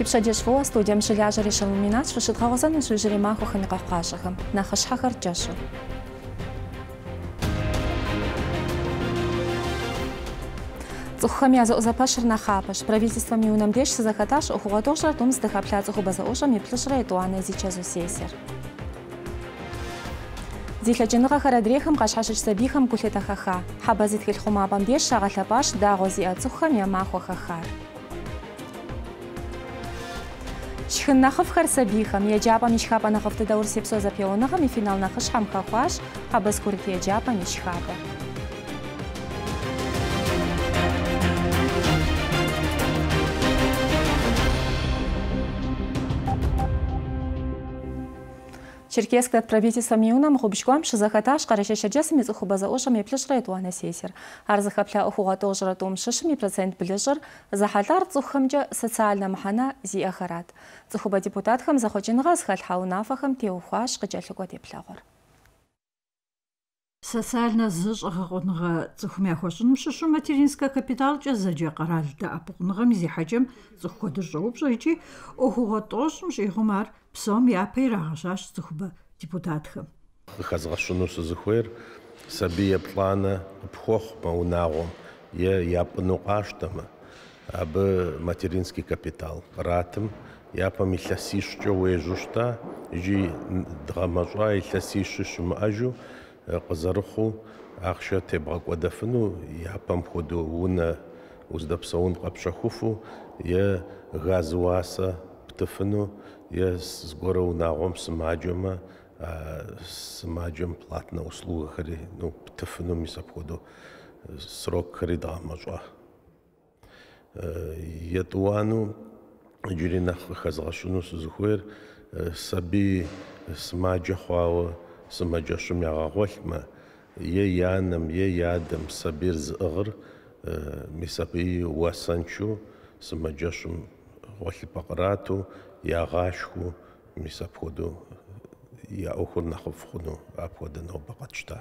Типшэдж фо студием шылажэри шылминат шышытгъэгъэзэн шыжьыри махуэхэм и къэхъуащӏэхэм нэхъыщхьэхэр кӏэщу. цӏыхухэм я зэӏузэпэщыр нэхъапэщ. Правительством и унэм деж сызэхэтащ ӏуэхугъуэ тӏощӏрэ тӏум здэхэплъа цӏыхубэ зэӏущӏэм и плъыщӏрэ етӏуанэ зи чэзу сесер. Зи лъэкӏыныгъэхэр адрейхэм къащхьэщыкӏ сабийхэм гу лъытэхэха. Хьэбэ зи тхылъ хъумапӏэм деж щагъэлъэпӏащ дагъуэ зиӏэ цӏыхухэм я махуэ хэхар. Шхын нэхъыфӏхэр сабийхэм, еджапӏэм и шхапӏэ нэхъыфӏ дыдэ Урысепсо зэпеуэныгъэм и финал нэхъыщхьэм хэхуащ Хьэбэ Скурыт еджапӏэм и Черкесск дэт правительством иунэм гъубжкӏуам щызэхэтащ къэрэшэщэджэсым и цӏыхубэ зэӏущӏэм и плъыщӏрэ етӏуанэ сесер. Ар зыхэплъа ӏуэхугъуэ тӏощӏрэ тӏум щыщым и процент блыщӏыр зэхьэлӏар цӏыхухэмкӏэ социальнэ мыхьэнэ зиӏэхэрат. Цӏыхубэ депутатхэм зэхъуэкӏыныгъэ зыхэлъхьа унафэхэм теухуащ къыкӏэлъыкӏуэ теплъэгъуэр. Социальнэ зыщӏэгъэкъуныгъэ цӏыхум яхуэщӏыным щыщу материнскэ капиталкӏэ зэджэ къэрал дэӏэпыкъуныгъэм и зехьэкӏэм цӏыху куэдыр щӏэупщӏэ икӏи ӏуэхугъуэ тӏощӏым щӏигъум ар псом япэ ирагъэщащ цӏыхубэ депутатхэм. Унагъуэм е. Абы материнский капитал къратым япэм илъэсищкӏэ уежьу щымыӏэжу къызэрыхъуу ахъшэ тебгъэкӏуэдэфыну япэм хуэдэу унэ уздэпсэун къэпщэхуфу е газ уасэ птыфыну е зыгуэрэ унагъуэм сымаджэмэ сымаджэм платнэ услугахэри ну птыфыну мис апхуэдэу срокхэри дгъэмэщӏа. Етӏуану иджыри нэхъ къыхэзгъэщыну сызыхуейр сабий сымаджэ хъуауэ сымаджэщым ягъэгъуэлъмэ е и анэм е и адэм сабийр зыӏыгъыр мис абы уасэншэу сымаджэщым гъуэлъыпӏэ кърату ягъашхыу мис апхуэдэу я ӏуэхур нэхъыфӏ хъуну апхуэдэ нобэ къэтщтэ.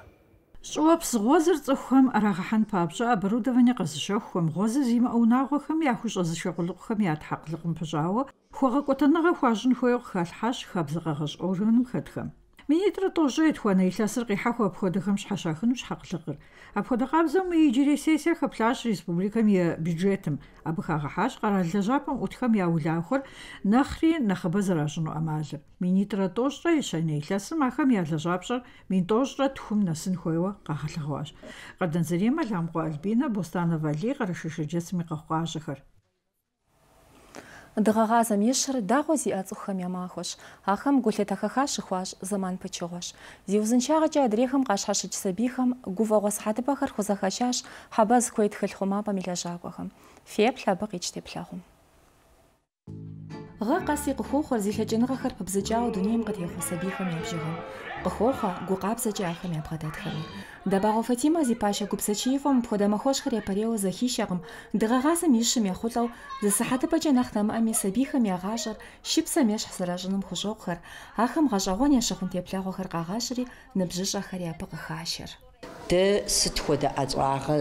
ЩӀыуэпс гъуэзыр цӀыхухэм Ӏэрагъыхьэн папщӀэ оборудование къэзыщэхухэм, гъуэзыр зимыӀэ унагъуэхэм яхущӀэ зыщыгъулыкъухэм я тхьэкъылыкъум пыщӀауэ хуэгъэкӀуэтыныгъэ хуащӀын хуейуэ къыхалъхьащ хабзэкъэгъэщӀ органым хэтхэм. Минитӏрэ тӏощӏрэ етхуанэ илъэсыр къихьэхуэ апхуэдэхэм щхьэщахыну щхьэкъылыкъыр. Апхуэдэ къабзэу мы иджырей сессиер хэплъащ республикэм и бюджетым. Абы хагъэхьащ къэрал лэжьапӏэм ӏутхэм я улахуэр нэхъри нэхъыбэ зэращӏыну ӏэмалыр. Минитӏрэ тӏощӏрэ и щэнэ илъэсым ахэм я лэжьапщӏэр мин тӏощӏрэ тхум нэсын хуейуэ къагъэлъэгъуащ. Къардэнзэриймэ Ламкъуэ Альбинэ, Бостанов Али, Къэрэшэшэджэсым и къэхъуажэхэр. Дыгъэгъазэм ищыр дагъуэ зиӏэ цӏыхухэм я махуэщ. Ахэм гу лъытэхэха щыхуащ зэман пычыгъуэщ. Зи узыншагъэкӏэ адрейхэм къащхьэщыкӏ сабийхэм гуфӏэгъуэ сыхьэтыпӏэхэр хузэхэщащ хьэбэ зыхуей тхылъ хъумапӏэм и. Гъэ къэси къыхуохъуэр зи лъэкӏыныгъэхэр пыбзыкӏауэ дунейм къытехъуэ сабийхэм я бжыгъэм. Къыхуохъуэ гу къабзэкӏэ ахэм ябгъэдэтхэми. Дабагъуэ Фатимэ зи пащэ гупсэчиифӏэм пхуэдэ махуэщхэр япэрейуэ зэхищэкъым. Дыгъэгъазэм ищым ехъулӏэу зы сыхьэтыпӏэкӏэ нэхъ нэмыӏэми сабийхэм ягъащӏэр щыпсэм ещхь зэращӏыным хущӏокъухэр, ахэм гъэщӏэгъуэн ящыхъун теплъэгъуэхэр къагъэщӏри ныбжьыщӏэхэри абы къыхашэр. дэ сыт хуэдэ ӏэщӏагъэ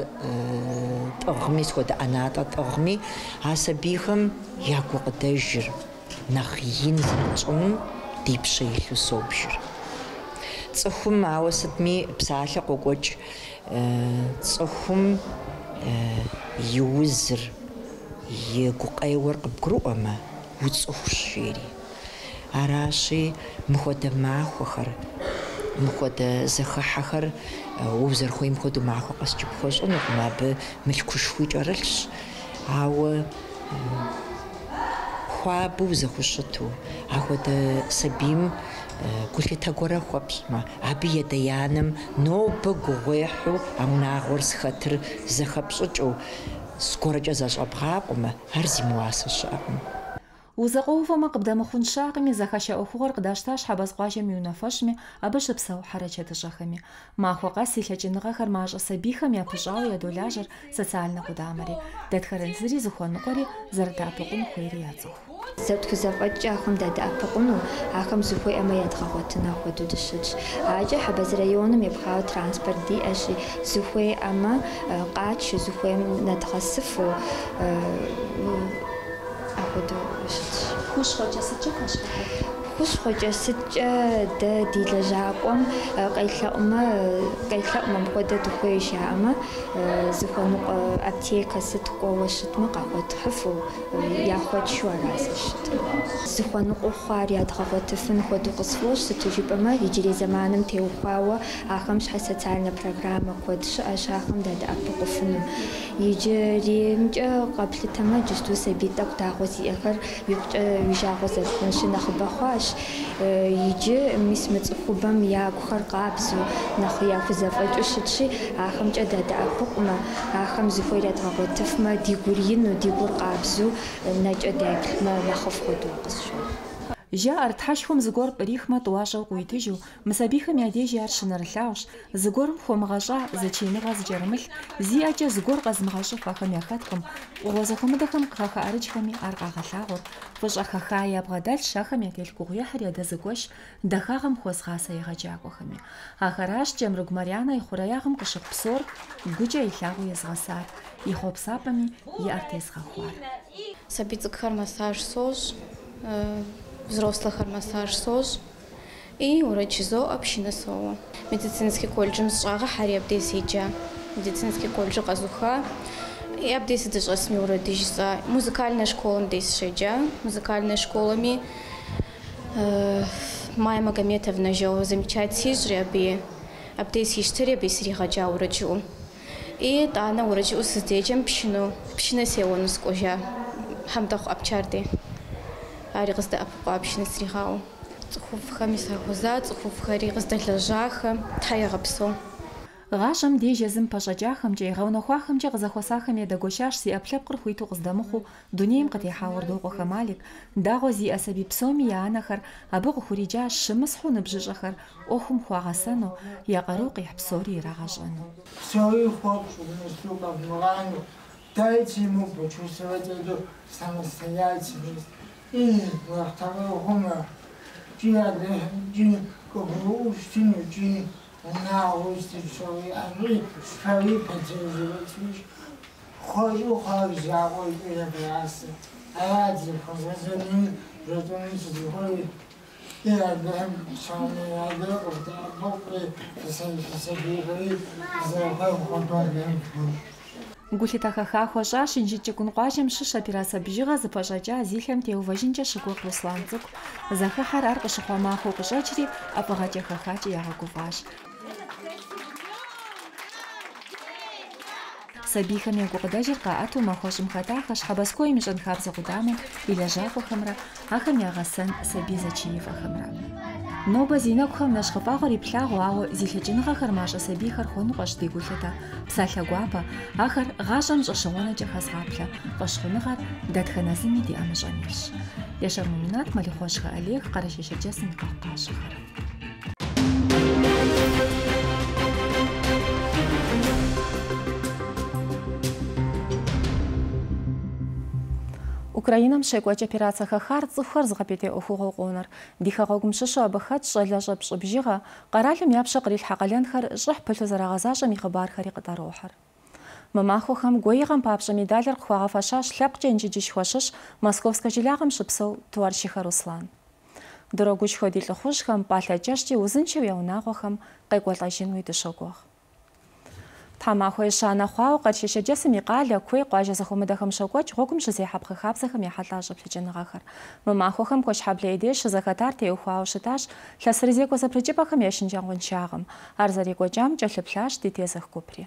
тӏыгъми схуэдэ ӏэнатӏэ тӏыгъми а сабийхэм я гукъыдэжыр нэхъ ин зымыщӏыну ди пщэ илъу собжыр. Цӏыхум ауэ сытми псалъэ къокӏуэкӏ цӏыхум и узыр и гукъеуэр къыбгурыӏуэмэ уцӏыхущ жери. Аращи мыхуэдэ махуэхэр, мыхуэдэ зэхыхьэхэр узэрыхуейм хуэдэу махуэ къэскӏэ пхуэщӏынукъым, абы мылъкушхуи кӏэрылъщ. Ауэ хуабэу зэхущыту ахуэдэ сабийм гулъытэ гуэрэ хуэплъмэ, абы едэянэм нобэ гугъуехьу а унагъуэр зыхэтыр зэхэпщӏыкӏыу зыгуэркӏэ зэщӏэбгъакъуэмэ, ар зимыуасэ щыӏэкъым. Узэкъуэувэмэ къыбдэмыхъун щакъыми зэхэща ӏуэхугъуэр къыдащтащ хьэбэзгъуажэм и унафэщӏми, абы щыпсэу хьэрэ-чэтыщӏэхэми. Махуэ къэс и лъэкӏыныгъэхэр мащӏэ сабийхэм япыщӏауэ ядолажьэр социальнэ къудамэри. Дэтхэрэн зыри зыхуэныкъуэри зэрыдэӏэпыкъун хуейри яцӏыху. Зэптхузэфӏэкӏкӏэ ахэм дадэӏэпыкъуну, ахэм зыхуеӏэмэ ядгъэгъуэтыну хуэдэу дыщытщ. АкӀэ Хьэбэз районым епхъауэ транспорт диӏэщи, зыхуеӏэмэ къатши, зыхуейм нэдгъэсыфу aby dojść. Kusz chociaż czekasz na хус хожассат да дилажаакум кайллаума кайллаумам кода тухуишаама зухонук аптекасат коуашитма кахотхфу яхот шуарасшит зухонук ухаар ядхаготфэн ходуксвош сэтужипама хижри заманым теухуауа ахам шхасацаарна программа кодш ашахам дада аппукуфну ижеримчэ qablitama justu sabitaq taaqus iqar yuqqa wijaqus alxun shinaq baxwa тӏэкӏу дагъуэ зиӏэхэр уигъукӏэ уи жагъуэ зэрыхъунщи нэхъыбэ хъуащ. Иджы мис мы цӏыхубэм ягухэр къабзэу нэхъ яхузэфӏэкӏыу щытщи ахэмкӏэ дадэӏэпыкъумэ, ахэм зыхуейр ядгъэгъуэтыфмэ ди гур ину, ди гур къабзэу нэкӏэ дэплъмэ нэхъыфӏ хуэдэу къысщохъу. Я артхашхум згор рихмат уашаг уйтэжу мсабихам ядеж яр шинэрлауш згорм хумгажа зачинэгаз жармал зиача згор газмгаш фахам яхаткам угозахумдахам каха арчхами аргагалагур фуш ахаха ябгадал шахам ядел кугуя харяда згош дахагам хосгаса ягажагухами ахараш жамруг маряна и хураягам кышык псор. Гуча илагу язгасар и хопсапами и артес хахуар сабицк хармасаж сош э, взрослэхэр массаж сощӏ и урочизо община соуэ. Медицинский колледжым сщӏагъэхьэри абдей седжа. Медицинский колледжы къэзуха. И сыдыщӏэсми уэрэдыжь сӏа. Музыкальная школам дей сыщеджа. Музыкальная школами Майя Магометовна жо замечает сижри аби. Абдей сищтыри аби сригъэджа урэджыӏу. И тӏанэ урэджыӏу сыздеджэм пщыну, пщынэ сеуэну сыкӏуэжа. Хьэмдэхъу ӏэпчарди. ари къыздэӏэпыкъуа пщынэ сригъауэ. Цӏыхуфӏхэми сахуэза, цӏыхуфӏхэри къыздэлэжьахэ, Тхьэ егъэпсэу. Гъащӏэм деж езым пэщӏэкӏахэмкӏэ, егъэунэхуахэмкӏэ къызэхуэсахэм едэгуэшащ зи ӏэплъэпкъыр хуиту къыздэмыхъуу дунейм къытехьа Уэрдокъуэ Хамалик, дагъуэ зиӏэ сабий псоми я анэхэр абы къыхуриджащ щымысхьу ныбжьыщӏэхэр ӏуэхум хуагъэсэну, я къару къихь псори ирагъэщӏэну. Псори 이 همه 하면 지야데 지 거기로 오시는 지 나 오시는 소리 아니 소리 배치는 지 خواهیو خواهی جوای بیره بیرست از پروفسورین ردون چیزهای دیگر به هم شامل رده گفته بکره کسی کسی بیره زرفه خود را گرم کنید хэха хуэщӏащ инжыт кӏыкӏун къуажэм щыщ операцие бжыгъэ зыпэщӏэкӏа зилъэм теувэжынкӏэ щыгугъ Руслан цӏыкӏу. Зэхыхьэр ар къыщыхъуа махуэу къыщӏэкӏри ӏэпӏыгъэкӏэ хэхакӏэ ягъэгуфӏащ. Сабийхэм я гукъыдэжыр къаӏэту махуэщӏым хэтахэ щхьэбэскоим и щӏэн хабзэ къудамэм и лэжьакъуэхэмрэ ахэм ягъэсэн сабий зэчиифэхэмрэ. Нобаз инокхам нашха пахар и плагу агу зилхэжин хахар маша сабихар хон гош дигулэта. Псалха гуапа ахар гашам жошгона жахас гапла. Башхунагар датханасын миди амжаниш. Яшар муминат малихошха Олег карашишаджасын каккашхар. И къэхъукъащэхэр. Украинэм щекӏуэкӏ операцие хэхар цӏыхухэр зыгъэпетеӏуэхугъуэу къонэр. Ди хэгъуэгум щыщу абы хэт щӏалэ щӏэпщӏы бжыгъэ, къэралым япщэ кърилъхьэ къалэнхэр щӏыхь пылъу зэрагъэзащӏэм и хъыбархэри къытӏэрохьэр. Мы махуэхэм гуейгъэм папщӏэ медалыр къыхуагъэфэщащ лъэпкъкӏэ инджыджыжь хуэщыщ Московскэ жилагъым щыпсэу Туарщихэ Руслан. Дырогущхуэ ди лӏыхъужьхэм, пӏалъэ кӏэщӏкӏи узыншэу я унагъуэхэм Тхьэмахуэ ищанэ хъуауэ Къарщей Шэджэсым и къалэ, куей, къуажэ зэхуэмыдэхэм щокӏуэкӏ, гъуэгум щызехьэ пхъыхабзэхэм ехьэлӏа щӏэплъыкӏыныгъэхэр. Мы махуэхэм куэщхьэблэ и деж щызэхэтар теухуауэ щытащ лъэсырызекӏуэ зэпрыкӏыпӏэхэм я шынджагъуэншагъым. Ар зэрекӏуэкӏам кӏэлъыплъащ ди тезэх гупри.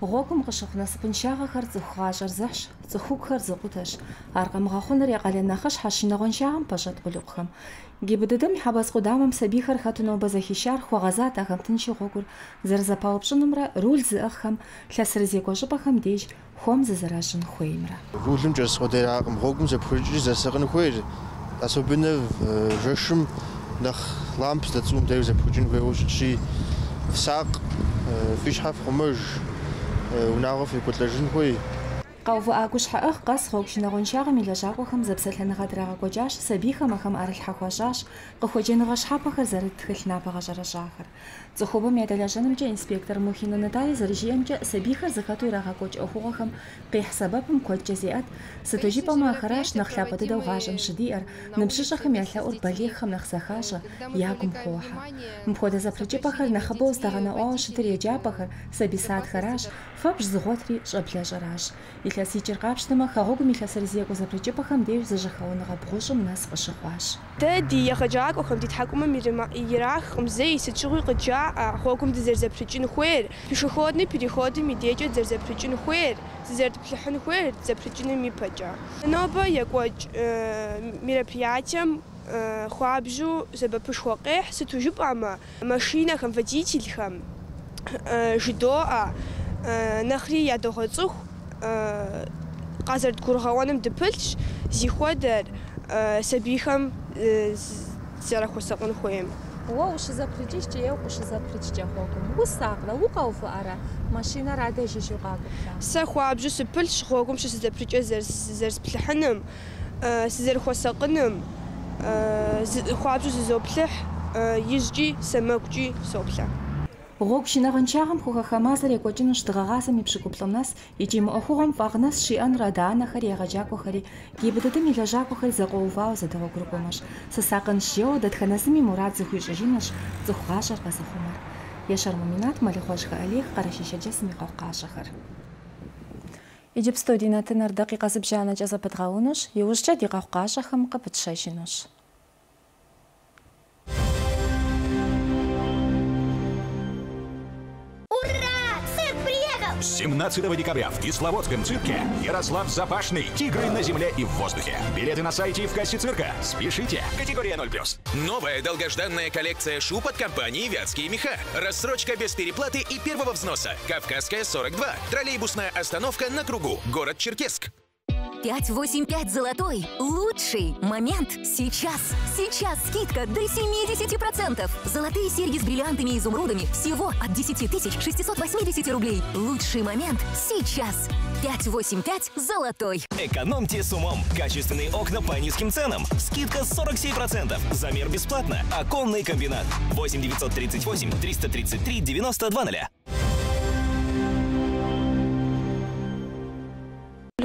Гъуэгум къыщыхъу насыпыншагъэхэр цӏыху гъащӏэр зыхьщ, цӏыхугухэр зыкъутэщ. Ар къэмыгъэхъуныр я къалэн нэхъыщхьэ шынагъуэншагъэм пэщӏэт. ГИБДДым и хьэбэц къудамэм сабийхэр хэту нобэ зэхищар хуэгъэзат ахэм тынши гъуэгур зэрызэпаупщӏынумрэ рул зыӏыгъхэм, лъэсырызекӏуэ щӏыпӏэхэм деж хуэм зызэращӏын хуеймрэ. Рулым кӏэсыкъуэдэракъым, гъуэгум зэпхуэкӏи зэсакъын хуейр. Особенно жэшым нэхъ ламп здэцӏум деж зэпхуэкӏын хуейуэ щытщи, сакъ, фи щхьэ фхъумэж, унагъуэ фекӏуэлӏэжын хуей. Къэувыӏакӏу шъхьаӏых къэс гъогу щынагъоншагъэм илэжьакӏохэм зэпсэлъэныгъэ драгъэкӏокӏащ, сабийхэм ахэм ӏэрылъхьэхуащащ, къыхуэджэныгъэ шъхьапэхэр зэрыт тхылъ напэ гъэжьэрэжьахэр. Цӏыхубэм ядэлэжьэнымкӏэ инспектор Мухинэ Наталья зэрыжиӏэмкӏэ сабийхэр зыхэту ирагъэкӏокӏ ӏуэхугъуэхэм къихь сэбэпым куэдкӏэ зиӏэт, сыту жыпӏэмэ ахэращ ялъэӏур балигъхэм нэхъ зэхащӏэ, ягум хохьэ. Мыпхуэдэ зэпрыкӏыпӏэхэр нэхъыбэу здэгъэнэӏуауэ щытыр еджапӏэхэр, сабий садхэращ, фэбжь зыгъуэтри щӏэблэжьэращ. Илъэсикӏыр къапщтэмэ, хэгъуэгум илъэсырызекӏуэ зэпрыкӏыпӏэхэм деж зыжьыхэуныгъэ бгъущӏым нэс къыщыхъуащ. Дэ ди егъэджакӏуэхэм, ди тхьэкӏумэм ирахкъым зэи сыт щыгъуи къыджаӏэ гъуэгум дызэрызэпрыкӏын хуейр, пешеходни переходым и дежкӏэ дызэрызэпрыкӏын хуейр, дызэрытплъыхьын хуейр зэпрыкӏыным ипэкӏэ. Нобэ екӏуэкӏ мероприятием хуабжьу сэбэпышхуэ къехь, сыту жыпӏэмэ, машинэхэм, водительхэм жыдоӏэ, нэхъри ядогъэцӏыху къазэрыдгурыгъэуэным дыпылъщ, зи хуэдэр сабийхэм зэрахуэсакъын хуейм. Уэ ущызэпрыкӏыжкӏэ е укъыщызэпрыкӏкӏэ гъуэгум усакърэ, укъэувыӏэрэ, машинэр адэжь ижьу къакӏуплъа? Сэ хуабжьу сыпылъщ гъуэгум щысызэпрыкӏэ зэрысплъыхьыным, сызэрыхуэсакъыным, хуабжьу зызоплъыхь, ижькӏи сэмэгукӏи соплъэ. Гъуэгу щынагъэншагъэм хухэха мазэр екӏуэкӏынущ дыгъэгъазэм и пщыкӏуплӏым нэс икӏи мы ӏуэхугъуэм фӏэгънэс щиӏэныр адэ-анэхэри егъэджакӏуэхэри гибы дыдэм и лэжьакӏуэхэри зэкъуэувауэ зэдэгъуэгурыкӏуэмэщ. Сысакъын жеуэ дэтхэнэ зыми мурад зыхуищӏыжынырщ цӏыху гъащӏэр къэзыхъумэр. Ешэр Муминат, Мэлыхъуэжхэ Алих, Къэрэщи Шэджэсым и къэвкъащэхэр. Иджыпсту ди нэтыныр дакъикъэ зыбжанэкӏэ зэпыдгъэунущ, иужькӏэ ди къэвкъащэхэм къыпытщэжынущ. 17 декабря в Кисловодском цирке Ярослав Запашный «Тигры на земле и в воздухе». Билеты на сайте и в кассе цирка. Спешите. Категория 0+. Новая долгожданная коллекция шуб от компании «Вятские меха». Рассрочка без переплаты и первого взноса. Кавказская 42. Троллейбусная остановка на кругу. Город Черкесск. 585 золотой. Лучший момент сейчас. Сейчас скидка до 70%. Золотые серьги с бриллиантами и изумрудами всего от 10 680 рублей. Лучший момент сейчас. 585 золотой. Экономьте с умом. Качественные окна по низким ценам. Скидка 47%. Замер бесплатно. Оконный комбинат. 8 938 333 92 0.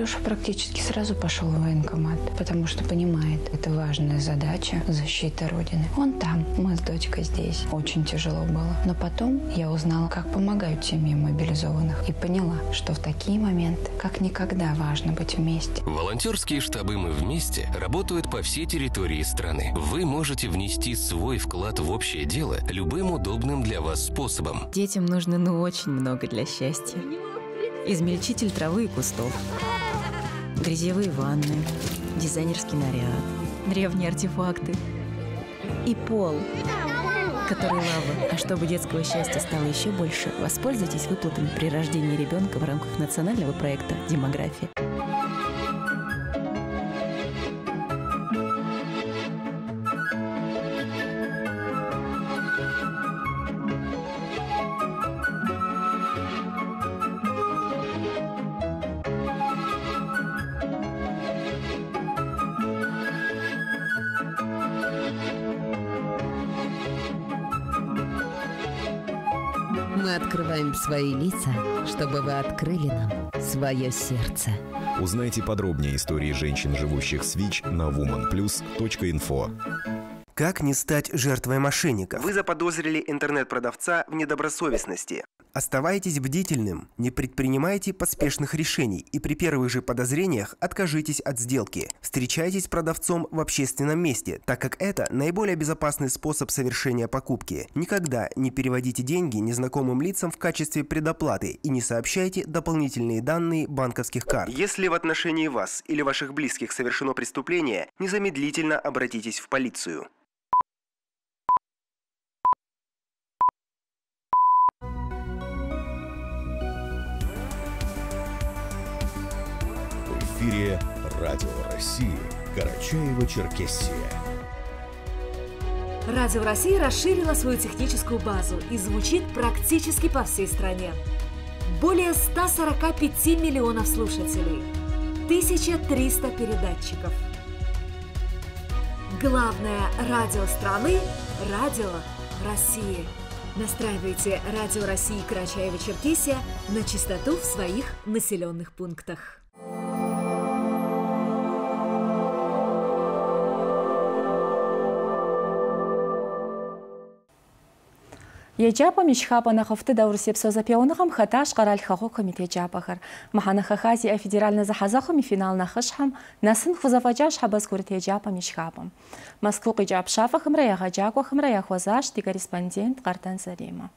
Леша практически сразу пошел в военкомат, потому что понимает, это важная задача защиты Родины. Он там, мы с дочкой здесь. Очень тяжело было. Но потом я узнала, как помогают семьям мобилизованных и поняла, что в такие моменты как никогда важно быть вместе. Волонтерские штабы «Мы вместе» работают по всей территории страны. Вы можете внести свой вклад в общее дело любым удобным для вас способом. Детям нужно ну очень много для счастья. Измельчитель травы и кустов, грязевые ванны, дизайнерский наряд, древние артефакты и пол, который лава. А чтобы детского счастья стало еще больше, воспользуйтесь выплатами при рождении ребенка в рамках национального проекта «Демография». Открываем свои лица, чтобы вы открыли нам свое сердце. Узнайте подробнее истории женщин, живущих с ВИЧ на womanplus.info. Как не стать жертвой мошенников? Вы заподозрили интернет-продавца в недобросовестности. Оставайтесь бдительным, не предпринимайте поспешных решений и при первых же подозрениях откажитесь от сделки. Встречайтесь с продавцом в общественном месте, так как это наиболее безопасный способ совершения покупки. Никогда не переводите деньги незнакомым лицам в качестве предоплаты и не сообщайте дополнительные данные банковских карт. Если в отношении вас или ваших близких совершено преступление, незамедлительно обратитесь в полицию. Эфире Радио России Карачаево-Черкесия. Радио России расширила свою техническую базу и звучит практически по всей стране. более 145 миллионов слушателей, 1300 передатчиков. Главное радио страны – Радио России. Настраивайте Радио России Карачаева-Черкесия на частоту в своих населенных пунктах. Еджапам ишхапа нахафты даурсеп созапеуныгам хаташ қарал хаху комитет жапахар. Махана хахази федеральный захазаху ми финал нахышхам насын хузафаджаш хабаз курит еджапам ишхапам. Москву қиджап шафахым рая хаджаку хым рая хвазаш ди корреспондент Қартан Зарима.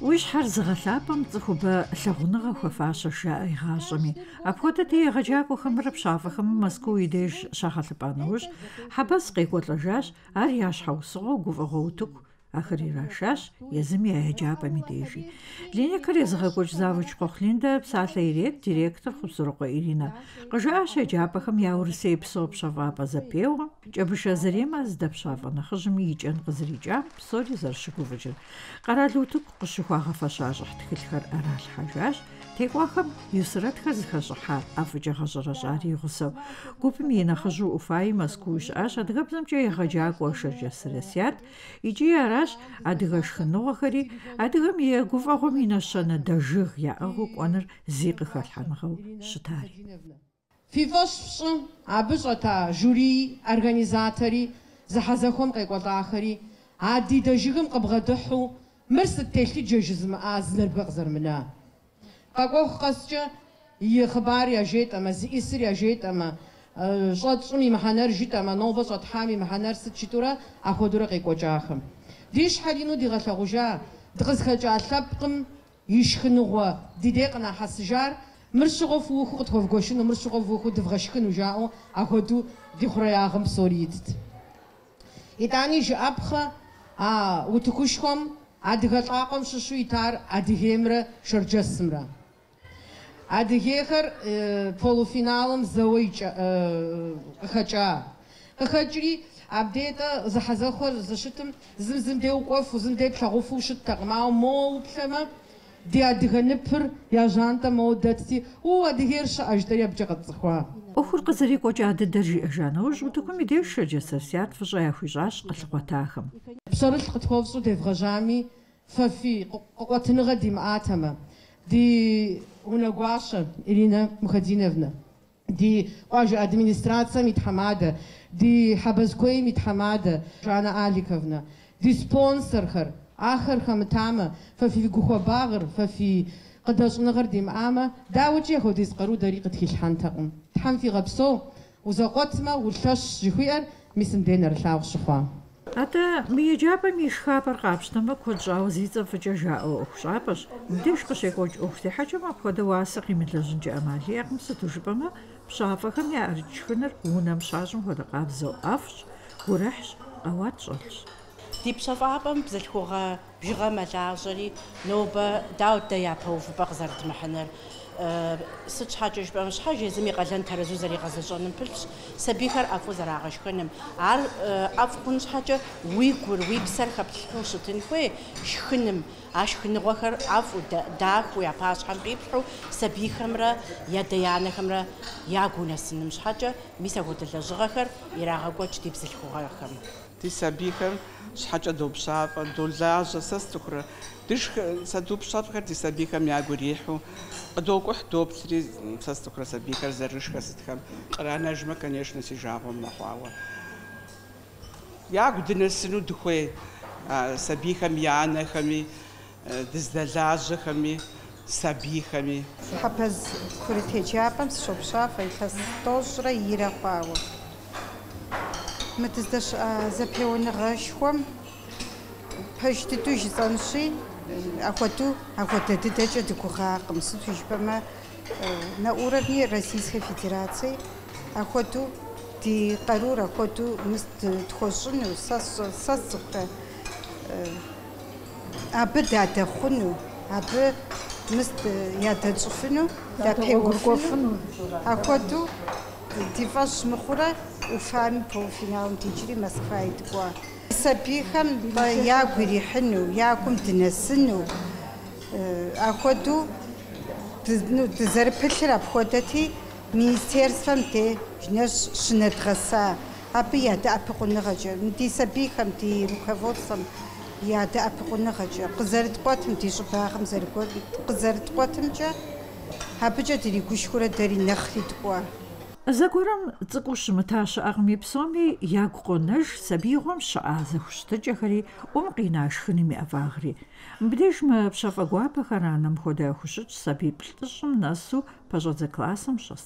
Уи щхьэр зыгъэлъапӏэм цӏыхубэ лъагъуныгъэ хуэфащэ жаӏэ игъащӏэми, апхуэдэ те егъэджакӏуэхэмрэ пщафэхэмрэ Москву и деж щагъэлъыпӏа нэужь, хьэбэс къекӏуэлӏэжащ ар я щхьэусыгъуэу гуфӏэгъуэ утыку Ахэр ирашащ езым я еджапӏэм и дежи. Клиникэр езыгъэкӏуэкӏ директор Хъубзурыкъуэ Ирина. Къыжаӏащ еджапӏэхэм я Урысей псо пщэфӏапӏэ зэпеуэм, Кӏэбышэ Заремэ здэпщафӏэ нэхъыжьми псори текӏуахэм Юсрэтхэр зыхэщӏыхьа ӏэфӏыкӏэ гъэщӏэрэщӏари и гъусэу. Гупым и нэхъыжьу ӏуфаи Москву щыӏащ, адыгэбзэмкӏэ егъэджакӏуэ Шэрджэс Сырасят, икӏи аращ адыгэ шхыныгъуэхэри адыгэм и гуфӏэгъуэм и нэщэнэ дэжыг яӏыгъыу кӏуэныр зи къыхэлъхьэныгъэу щытари. Фи фӏэщ фщӏы абы щӏэта жюри, организатори, зэхьэзэхуэм къекӏуэлӏахэри, а ди дэжыгым къыбгъэдыхьу мыр сыт телъыджэ жызымыӏа зыныбгэ къызэрымына. агохкасча ихбар яжет ама зиср яжет ама э, шотшми маханар жит ама новос отхами маханар сит читура ахудура кекочахым диш халину дигаллагужа дгызхачааллапкым ишхнугва дидекна хасжар мршгов ухут ховгошин мршгов ухут двгашкин ужао аходу дихраяхым соридт. Итани ж апха а утукушхом адгалаақом шшу итар адигемра шарджасмра Адыгейхэр полуфиналым зэуэ къыхэкӏа. Къыхэкӏри абдетӏэ зэхьэзэхуэр зыщытым зым зым де укӏуэфу, зым де плъагъуфу щыттэкъым. Ауэ моуэ уплъэмэ, ди адыгэ ныпыр я жантэ моуэ дэтти, у адыгейр щыӏэж, дэри абыкӏэ къэтцӏыхуа. Ӏуэхур къызэрикӏуэкӏа дыдэр жиӏэжа нэужь утыкум и деж Шэрджэс Сэрсят фӏыщӏэ яхуищӏащ къылъыкъуэтэхэм. Псорылъ къытхуэфщӏу девгъэжьами, фэфи къуэтыныгъэ димыӏатэмэ. Ди una guaša Irina Muhadzinevna, di quasi administracija mithamada, di habazkoj mithamada Žana دي سبونسر خر. آخر خمتامة ففي جوخوا باغر ففي قداش نغر دي معامة داوتي يخو دي سقرو طريقة كيش حانتاقم تحن في غبسو. وزاقوتما والشاش جخوئر ميسن دينر شاوخ شخوا мы еджапӏэм и шхапӏэр къапщтэмэ куэд щӏауэ зи цӏэ фӏыкӏэ жаӏэ ӏуэху щӏапӏэщ. Мыбдеж къыщекӏуэкӏ ӏуэху техьэкӏэм апхуэдэ уасэ къимылэжьынкӏэ ӏэмал иӏэкъым сыту жыпӏэмэ пщафэхэм я ӏэрыкӏ шхыныр унэм щащӏым хуэдэ къабзэу ӏэфӏщ, гурыхьщ, къэуат щӏэлъщ. Ди пщэфӏапӏэм бзылъхугъэ бжыгъэ мэлажьэри нобэ дауэ дэ япэ увыпӏэ къызэрыдмыхьыныр. Сыт щхьэкӏэ жыпӏэмэ щхьэж езым и къалэн тэрэзу зэригъэзэщӏэным пылъщ, сабийхэр ӏэфӏу зэрагъэшхыным. Ар ӏэфӏ хъун щхьэкӏэ уи гур, уи псэр хэплъхьу щытын хуей шхыным. А шхыныгъуэхэр ӏэфӏу, дахыу, я пащхьэм къиплъхьу сабийхэмрэ ядэянэхэмрэ ягу нэсыным щхьэкӏэ мис апхуэдэ лэжьыгъэхэр ирагъэкӏуэкӏ ди бзылъхугъэхэм. Ди сабийхэм щхьэкӏэ допщафӏэ, долажьэ, сэ стыхурэ. Дышх сэ допщафӏэхэр ди сабийхэм ягу ирихьу, докох допсри са стукрасабикар зарышка сытхан ранажма конечно си жавам нахуауа ягу дынэсыну дыхуей сабийхэм и анэхэми дыздэлажьэхэми сабийхэми хьэпэз курытеджапӏэм сыщопщафэ илъэс тӏощӏрэ ирэ хъуауэ мы дыздэщыӏэ зэпеуэныгъэшхуэм пэж дыдэу жысӏэнщи апхуэдэу апхуэдэ дыдэкӏэ дыгугъакъым. Сыту жыпӏэмэ на уровне Российской Федерации апхуэдэу ди къарур апхуэдэу мыс тхуэщӏыну сэ сэ сцӏыхурэ абы дадэхъуну, абы мыс ядэщӏыфыну, дапеуэфыну, апхуэдэу ди фӏэщ мыхъурэ Уфами полуфиналым дикӏри Москва идыкӏуа. سبيخم ياكو ريحنو ياكو متنسنو أخدو تزربلر أبخدتي مينيستيرسفم تي جنش شندغسا أبي يهدى أبي قنغجر مدي سبيخم تي ركفوصم يهدى أبي قنغجر قزرت قوتم تي شباخم زرقوت قزرت قوتم جا هابجا تري قشكورة داري نخري دقوه щыӏа зэхущытыкӏэхэри ӏум къина шхыным и ӏэфӏагъри. Мыбдеж мы пщэфӏэ гуапэхэр анэм хуэдэ яхущыкӏ сабий плӏыщӏым нэсу пэщӏэдзэ классым щӏэс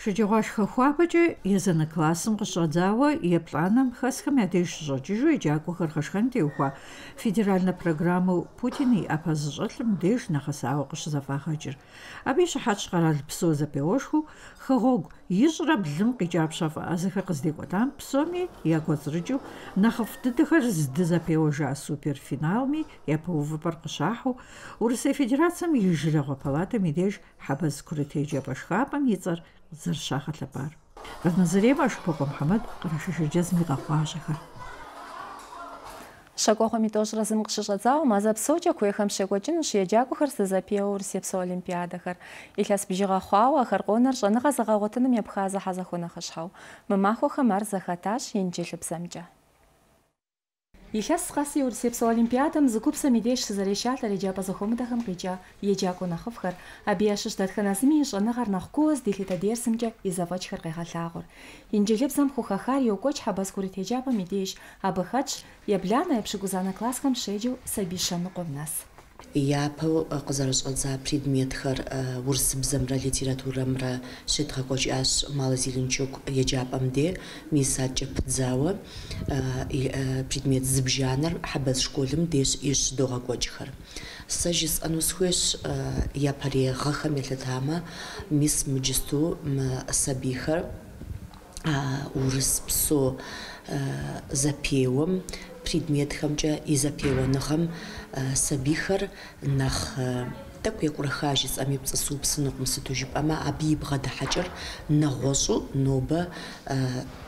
цӏыкӏухэм. Шэджагъуашхэ хуабэкӏэ езэнэ классым къыщӏэдзауэ еплӏанэм хэсхэм я деж щыщӏэкӏыжу еджакӏуэхэр хэшхэн теухуа федеральнэ программэу Путин и ӏэпэ зыщӏэлъым деж нэхъысауэ къыщызэфӏагъэкӏыр. Абы и щыхьэтщ къэрал псо зэпеуэшху хэгъуэгу ищӏрэ блым къикӏа пщэфӏэ ӏэзэхэр къыздекӏуэтам псоми ягуэцӏрыкӏыу нэхъыфӏ дыдэхэр зды зэпеуэжа суперфиналми япэ увыпӏэр къыщахьу Урысей Федерацием и жылэгъуэ палатэм и деж Хьэбэз Курытей Джэбэшхапӏэм и цӏэр зэрыщагъэлъэпӏар. Гъэзнэзырейм Ашыпокъуэ Мухьэмэд къырэшыжыджэзым и къэхъуажэхэр. Щакӏуэгъуэм итӏощӏрэ зым къыщыщӏэдзауэ мазэ псокӏэ куейхэм щекӏуэкӏынущ еджакӏуэхэр зызэпеуэу Урысей псо олимпиадэхэр. Илъэс бжыгъэ хъуауэ ахэр къонэр щӏэныгъэ зэгъэгъуэтыным епхъа зэхьэзэхуэнэхъыщхьэу. Мы махуэхэм ар зэхэтащ инджылызыбзэмкӏэ. Илъэс къэси Урысей псо олимпиадэм зы гупсэм и деж сызэрешалӏэр еджапӏэ зэхуэмыдэхэм къикӏа еджакӏуэ нэхъыфӏхэр, абы ящыщ дэтхэнэ зыми и щӏэныгъэр нэхъ куууэ здилъытэ дерсымкӏэ и зэфӏэкӏхэр къегъэлъагъуэр. Инджылызыбзэм хухэхар йокӏуэкӏ Хьэбэз Курыт еджапӏэм и деж, абы хэтщ ебланэ епщыкӏузанэ классхэм щеджэу сабий щэныкъуэм нэс. Япэу къызэрыщӏэдза предметхэр урысыбзэмрэ литературэмрэ щедгъэкӏуэкӏащ Малы Зеленчук еджапӏэм де мис акӏэ пыдзауэ предмет зыбжанэр Хьэбэз школым деж ищ догъэкӏуэкӏхэр. Сэ жысӏэну схуейщ япэрегъэхэм елъытамэ мис мыджысту мы сабийхэр урыс псо зэпеуэм предметхэмкӏэ и зэпеуэныгъэм сабийхэр нэхъ тӏэкӏу екӏурэха жысӏэми пцӏысыупсынукъым сыту жыпӏэмэ абы и бгъэдыхьэкӏэр нэгъуэщӏу нобэ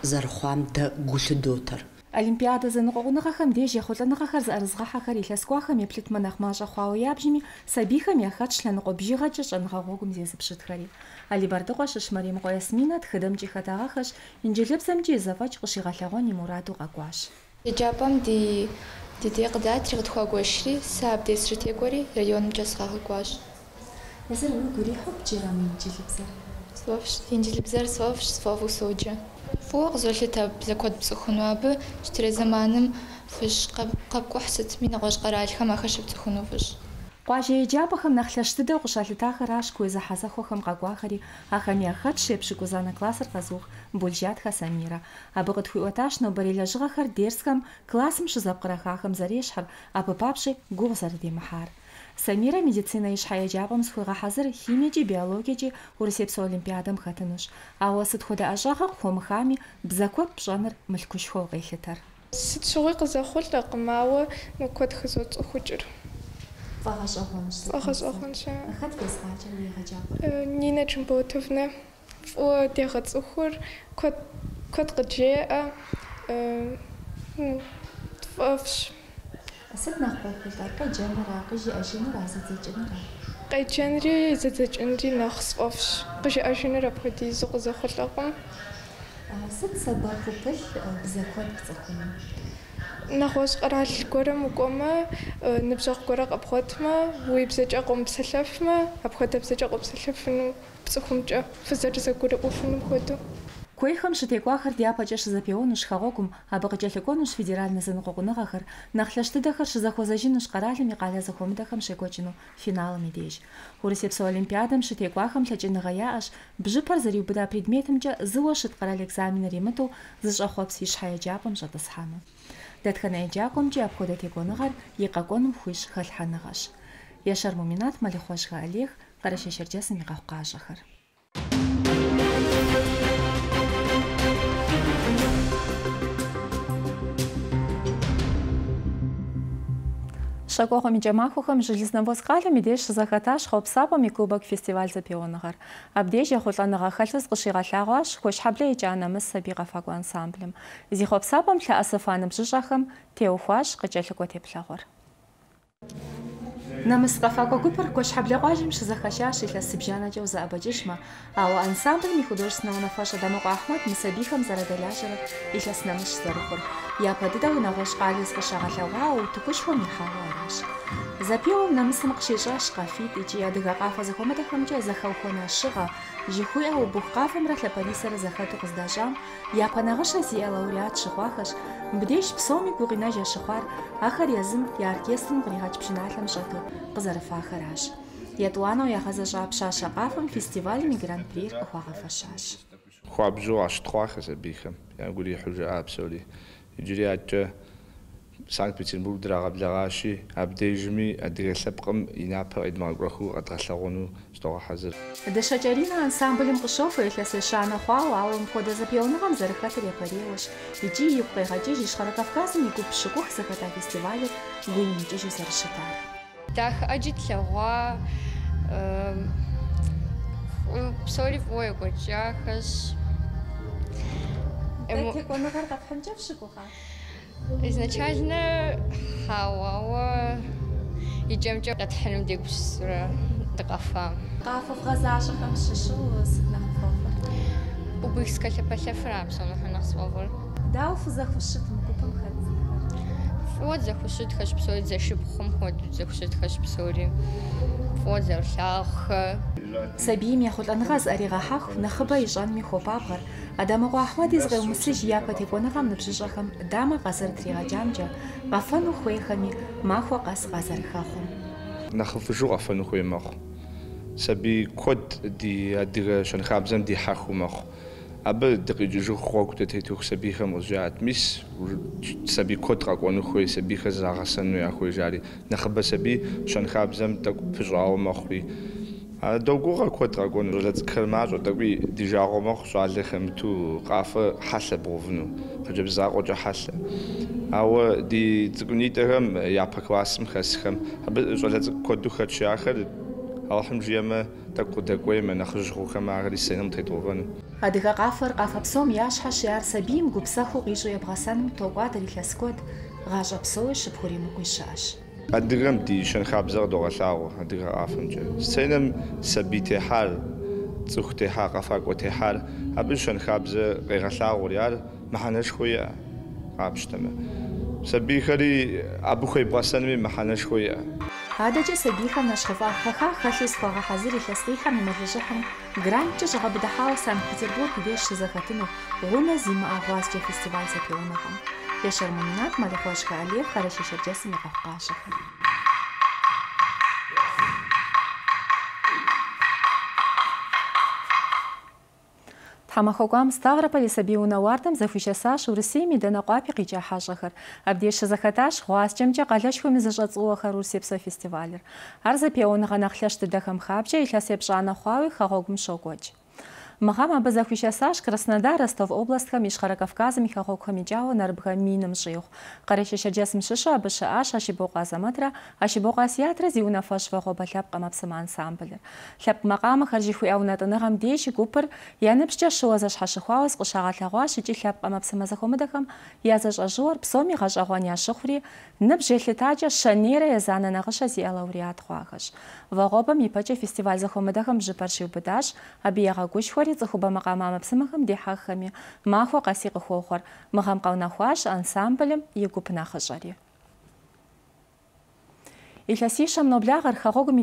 зэрыхъуам дэ гулъыдотэр. Олимпиадэ зэныкъуэгъуныгъэхэм деж ехъулӏэныгъэхэр зыӏэрызгъэхьэхэр илъэс кӏуахэм еплъытмэ нэхъ мащӏэ хъуауэ ябжьми, сабийхэм яхэтщ лъэныкъуэ бжыгъэкӏэ щӏэныгъэ гъуэгум зезыпщытхэри. Алибардыкъуэ щыщ Мариймыкъуэ Ясминэ тхыдэмкӏи хэтагъэхэщ, инджылызыбзэмкӏи и зэфӏэкӏ къыщигъэлъэгъуэн и мураду къэкӏуащ. Еджапӏэм ди ди дей къыдатри къытхуагуэшри сэ абдей сыщытекӏуэри районымкӏэ сыкъагъэкӏуащ. Езыр уигу ирихьу бджэрэм инджылызыбзэр? Сфӏэфӏщ. Инджылызыбзэр сфӏэфӏщ, сфӏэфӏу соджэ. Фӏыуэ къызолъытэ бзэ куэд пцӏыхуну абы щтырей зэманым фыщ къэпкӏухь сытми нэгъуэщӏ къэралхэм ахэр щыпцӏыхуну фыщ. Къуажэ еджапӏэхэм нэхъ лъэщ дыдэу къыщалъытахэращ куей зэхьэзэхуэхэм къэкӏуахэри, ахэм яхэтщ епщыкӏузанэ классыр къэзух Булжатхэ Самирэ. Абы къытхуиӏуэтащ нобэрей лэжьыгъэхэр дерсхэм классым щызэпкърыхахэм зэрещхьэр, абы папщӏи гугъу зэрыдемыхьар. Самирэ медицинэ и щхьэ еджапӏэм зыхуигъэхьэзыр химиекӏи биологиекӏи Урысей псо олимпиадэм хэтынущ. Ауэ сыт хуэдэ ӏэщӏагъэ къыхуэмыхами, бзэ куэд пщӏэныр мылъкушхуэу къелъытэр. Сыт щыгъуи къызэхъулӏэкъым, ауэ мы куэд хызоцӏыхукӏыр. Фӏэгъэщӏэгъуэнщ. Фӏэгъэщӏэгъуэнщ. Хэт къесӏакӏэр уи егъэджапӏэр? Нинэ Чымботовнэ. Фӏыуэ дегъэцӏыхур куэд куэд къыджеӏэ. Тфӏэфӏщ. Сыт нэхъ къохъулӏэр? Къеджэнра, къыжиӏэжынра, зэдзэкӏынра? Къеджэнри зэдзэкӏынри нэхъ сфӏэфӏщ. Къыжиӏэжыныр апхуэдизу къызэхъулӏэкъым. Сыт сэбэпу пылъ бзэ куэд Пцӏыхуным? нэгъуэщӏ къэрал гуэрым укӏуэмэ, ныбжьэгъу гуэрэ къэбгъуэтмэ, уи бзэкӏэ къыумыпсэлъэфмэ, апхуэдэ бзэкӏэ къыупсэлъэфыну пцӏыхумкӏэ фызэрызэгурыӏуэфыным хуэдэу. Куейхэм щытекӏуахэр дяпэкӏэ щызэпеуэнущ хэгъуэгум, абы къыкӏэлъыкӏуэнущ федеральнэ зэныкъуэгъуныгъэхэр, нэхъ лъэщ дыдэхэр щызэхуэзэжынущ къэралым и къалэ зэхуэмыдэхэм щекӏуэкӏыну финалым и деж. Урысей псо олимпиадэм щытекӏуахэм лъэкӏыныгъэ яӏэщ, бжьыпэр зэриубыда предметымкӏэ зыуэ щыт къэрал экзаменыр имыту зыщӏэхъуэпс и щхьэ. Дэтхэнэ Джакомжи обходит гоногар егагоном хүйш хэл ханагаш. Яшар муминат малихошга алих, карашешердесами гавкажахар. И къэхъукъащӏэхэр. Щакӏуэгъуэм и кӏэмахуэхэм Жылызнавоз къалэм и деж щызэхэтащ хъуэпсапӏэм и кубок фестиваль зэпеуэныгъэр. Абдеж хэлъыз къыщигъэлъагъуащ Хуэщхьэблэ икӏа нэмыс сабий къэфакӏуэ ансамблым. Зи хъуэпсапӏэм лъэӏэсыфа ныбжьыщӏэхэм теухуащ къыкӏэлъыкӏуэ теплъэгъуэр. Нэмыс къэфакӏуэ гупыр Гуащхьэблэ къуажэм щызэхэлъащ илъэс зыбжанэкӏэ узэӏэбэкӏыжмэ, ауэ ансамблым и художественнэ унафэщӏэ Дамэкъу Ахьмэд мы сабийхэм зэрыдэлажьэрэ илъэс нэмыщ зэрыхъур. Япэ дыдэу нэгъуэщӏ къалэс къыщагъэлъэгъуауэ утыкущхуэм ихьауэ аращ. Зэпеуэм нэмысым къыщищӏащ къафитӏ икӏи адыгэ къафэ зэхуэмыдэхэмкӏэ зэхэухуэна щыгъэ, жыхуиӏэ убыху къафэмрэ лъапэрисэрэ зэхэту къыздащӏам япэ нагъыщэ зиӏэ лауреат щыхъуахэщ, мыбдеж псоми гу къинэж ящыхъуар ахэр езым я оркестрым къригъэкӏ пшыналъэм щӏэту къызэрыфахэращ. Етӏуанэу ягъэзэщӏа пщащэ къафэм фестивалым и гран-прир къыхуагъэфэщащ. Хуабжьу къащтхъуахэ сабийхэм я гур ихьу жаӏа псори. үжириаача Санкт-Петербург драгаблараши абдежми адреслапкам инапа идмаграху атралларуну стора хазыр. Дэшачарина ансамблем кышов элэсэ шана хуау аум кода запионагам зарыхатыр япарелыш. Ичи юпкайгачи жишхара Кавказын игуп шикух сахата фестивале гуйничи жисаршитар. Тах аджитлава э псори войгочахас къэпхьынкӏэ фщыкӏуха? Изначально хьауауэ иджэмкӏэ къэтхьыным дегу щысурэ дыкъэфам. Къафэ вгъэзащӏэхэм щыщу сыт нэхъ фӏэфӏыр? Убыхскэ Фӏыуэ зэхущытхэщ псори зэшыпхъум хуэдэу зэхущытхэщ псори. Фӏыуэ зэрылъагъухэ. Сабийм ехъулӏэныгъэ зыӏэригъэхьэху нэхъыбэ ищӏэнми хуопабгъэр, Адамэкъуэ Ахьмэд изгъеумысыж япэ текӏуэныгъэм ныбжьыщӏэхэм дамэ къазэрытригъэкӏамкӏэ, къэфэну хуейхэми махуэ къэс къазэрыхэхъум. Нэхъыфӏыжу къэфэну хуей мэхъу. Сабий куэд ди адыгэ щэнхабзэм дихьэхыу мэхъу. aber der jige rok de tetu xsabiha mozjat mis. Sabi kotra kon khoy sabiha zarasanu ya khoy jari nakhba sabi shan khabzam tak pjao makhri a dogora kotra kon lats kalmajo takwi dijaro makh shale khamtu qafa hasla bovnu khajab zaro ja hasla awa di tsukunitaham ya pakwasm khaskham aber lats kodu khachakhar тӏэкӏу къыдэкӏуеймэ нэхъыжь хъухэм ахэр исеным тетӏувэну. Адыгэ къафэр къафэ псом ящхьэщи ар сабийм гупсэхуу къищӏу ебгъэсэным токӏуадэр илъэс куэд гъащӏэ псоуи щыпхуримыкъуи щыӏэщ. Адыгэм ди щэнхабзэр къыдогъэлъагъуэ адыгэ къафэмкӏэ. Сценэм сабий техьар, цӏыху техьар, къэфакӏуэ техьар, абы щэнхабзэ къегъэлъагъури ар мыхьэнэшхуэ иӏэ къапщтэмэ. Сабийхэри абы хуебгъэсэнми мыхьэнэшхуэ иӏэ. ħadaġa sabiħa naxħafa ħaxa ħaxis faħa ħaziri ħasliħa nimarriġaħan гранчыш габдахау Санкт-Петербург веш захатыну гуна зима агвазча фестиваль сапионахам. Яшар Мунинат Малихошка Алиев Харашиша Джесами Кавкашахам. Тхьэмахуэкӏуам Ставрополь и сабий унэуардэм зэхуищэсащ Урысейм и дэнэ къуапи къикӏа хьэщӏэхэр. Абдеж щызэхэтащ гъуаскӏэмкӏэ къалэшхуэми зыщӏэцӏыуэхэр Урысепсо фестивалыр. Ар зэпеуэныгъэ нэхъ лъэщ дыдэхэм хабжэ илъэс епщӏанэ хъуауи хэгъуэгум щокӏуэкӏ. Мыгъэм абы зэхуищэсащ Краснодар, Ростов областхэм, Ищхъэрэ Кавказым и хэгъуэгухэм икӏауэ Нарыбгэ миным щӏигъу. Къэрэщи Шэрджэсым щыщу абы щыӏащ Ащыбокъуэ Азамэтрэ, Ащыбокъуэ Асиятрэ зи унэфэщ вагъуэбэ лъэпкъ эмэпсымэ ансамблыр. Лъэпкъ макъамэхэр жыхуиӏэ унэтӏыныгъэм деж и гупыр я ныбжькӏэ щыуэ зэщхьэщыхуауэ къыщагъэлъэгъуащ икӏи лъэпкъ эмэпсымэ зэхуэмыдэхэм я зэщӏэжьыуэр псоми ящыхъури, ныбжь елъытакӏэ Шанейрэ езанэ нэхъыщэ зиӏэ лауреат хъуахэщ. Вагъуэбэм ипэкӏэ фестиваль зэхуэмыдэхэм бжьыпэр щиубыдащ, абы егъэгущхуэри цӏыхубэ макъамэ эмэпсымэхэм дихьэххэми махуэ къэси къыхуохъуэр. Мыгъэм къэунэхуащ ансамблым и гуп нэхъыщӏэри. Илъэсищэм ноблагъэр хэгъуэгум.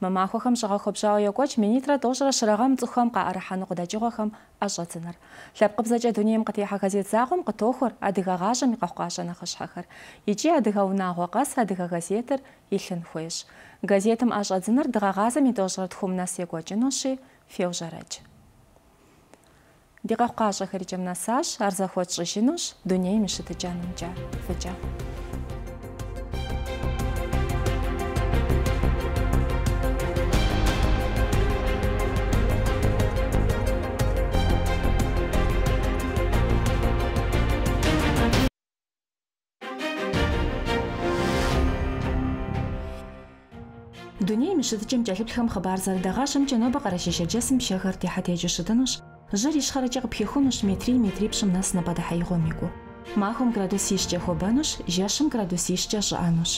Мы махуэхэм щӏэгъэхуэбжьауэ йокӏуэкӏ минитрэ тӏощӏрэ щырэгъэм цӏыхухэм къаӏэрыхьэну къыдэкӏыгъуэхэм ӏэщӏэдзыныр. Лъэпкъыбзэкӏэ дунейм къытехьэ газет загъуэм къытохуэр адыгэ гъащӏэм и къэхъукъащэ нэхъыщхьэхэр. Икӏи адыгэ унагъуэ къэс адыгэ газетыр илъын хуейщ. Газетым ӏэщӏэдзыныр дыгъэгъазэм и тӏощӏрэ тхум нэс екӏуэкӏынущи, феужьэрэкӏ. Ди къэхъукъащӏэхэр икӏэм нэсащ, ар зэхуэтщӏыжынущ дунейм и щытыкӏэнымкӏэ. Фыкӏэ. Дунейм и щытыкӏэм кӏэлъыплъхэм хъыбар зэрыдэгъащэмкӏэ нобэ Къэрэщей Шэрджэсым пшэхэр техьэ-текӏыу щытынущ, жьыр ищхъэрэкӏэ къыпхихунущ метрий метрипщӏым нэс напӏэдыхьеигъуэм и гур. Махуэм градусищкӏэ хуэбэнущ, жэщым градусищкӏэ щӏыӏэнущ.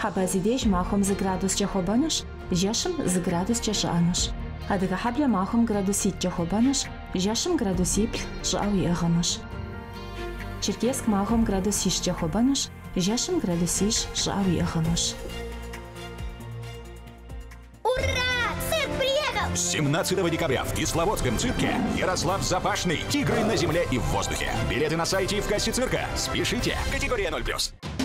Хьэбэзи деж махуэм зы градускӏэ хуэбэнущ, жэщым зы градускӏэ щыӏэнущ. Адыгэ хьэблэ махуэм градуситӏкӏэ хуэбэнущ, жэщым градусиплӏ щӏыӏэу иӏыгъынущ. Черкесск махуэм градусищкӏэ хуэбэнущ, жэщым градусищ щӏыӏэу иӏыгъынущ. Приехал! 17 декабря в Кисловодском цирке Ярослав Запашный. Тигры на земле и в воздухе. Билеты на сайте и в кассе цирка. Спешите. Категория 0+.